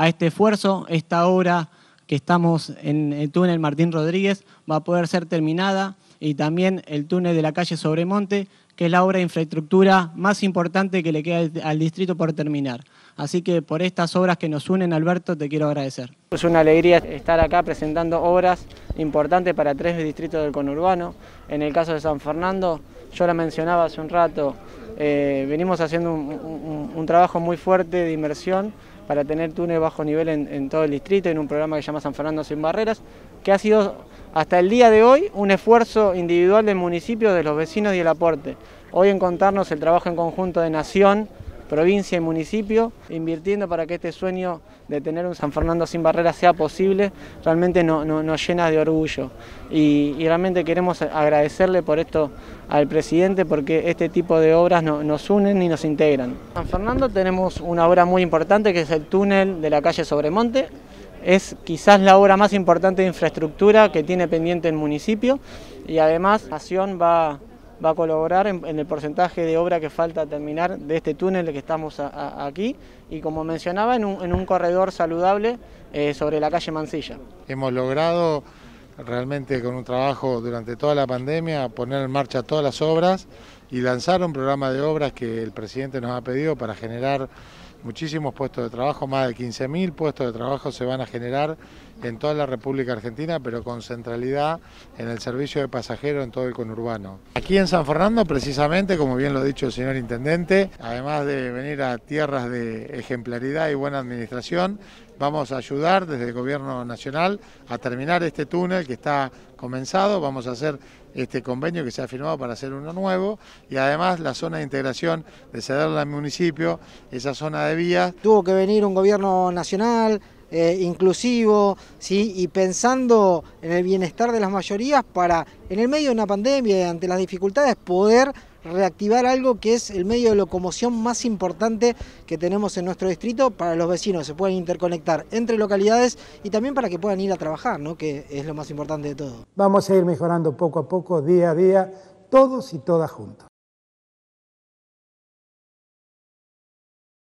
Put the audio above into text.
a este esfuerzo. Esta obra que estamos en el túnel Martín Rodríguez va a poder ser terminada y también el túnel de la calle Sobremonte, que es la obra de infraestructura más importante que le queda al distrito por terminar. Así que por estas obras que nos unen, Alberto, te quiero agradecer. Es una alegría estar acá presentando obras importantes para tres distritos del conurbano. En el caso de San Fernando, yo la mencionaba hace un rato, eh, venimos haciendo un, trabajo muy fuerte de inversión para tener túnel bajo nivel en, todo el distrito, en un programa que se llama San Fernando Sin Barreras, que ha sido hasta el día de hoy un esfuerzo individual del municipio, de los vecinos y el aporte. Hoy encontrarnos el trabajo en conjunto de Nación, provincia y municipio, invirtiendo para que este sueño de tener un San Fernando sin barreras sea posible, realmente nos llena de orgullo. Y, realmente queremos agradecerle por esto al presidente porque este tipo de obras nos unen y nos integran. En San Fernando tenemos una obra muy importante que es el túnel de la calle Sobremonte, es quizás la obra más importante de infraestructura que tiene pendiente el municipio y además Nación va va a colaborar en, el porcentaje de obra que falta terminar de este túnel que estamos aquí y como mencionaba en un, corredor saludable eh, sobre la calle Mansilla. Hemos logrado realmente con un trabajo durante toda la pandemia poner en marcha todas las obras y lanzar un programa de obras que el presidente nos ha pedido para generar muchísimos puestos de trabajo, más de 15.000 puestos de trabajo se van a generar en toda la República Argentina, pero con centralidad en el servicio de pasajeros en todo el conurbano. Aquí en San Fernando, precisamente, como bien lo ha dicho el señor Intendente, además de venir a tierras de ejemplaridad y buena administración, vamos a ayudar desde el Gobierno Nacional a terminar este túnel que está comenzado, vamos a hacer este convenio que se ha firmado para hacer uno nuevo y además la zona de integración de cederla al municipio, esa zona de vías. Tuvo que venir un gobierno nacional, eh, inclusivo ¿sí? y pensando en el bienestar de las mayorías para, en el medio de una pandemia y ante las dificultades, poder reactivar algo que es el medio de locomoción más importante que tenemos en nuestro distrito para los vecinos, se pueden interconectar entre localidades y también para que puedan ir a trabajar, ¿no? que es lo más importante de todo. Vamos a ir mejorando poco a poco, día a día, todos y todas juntos.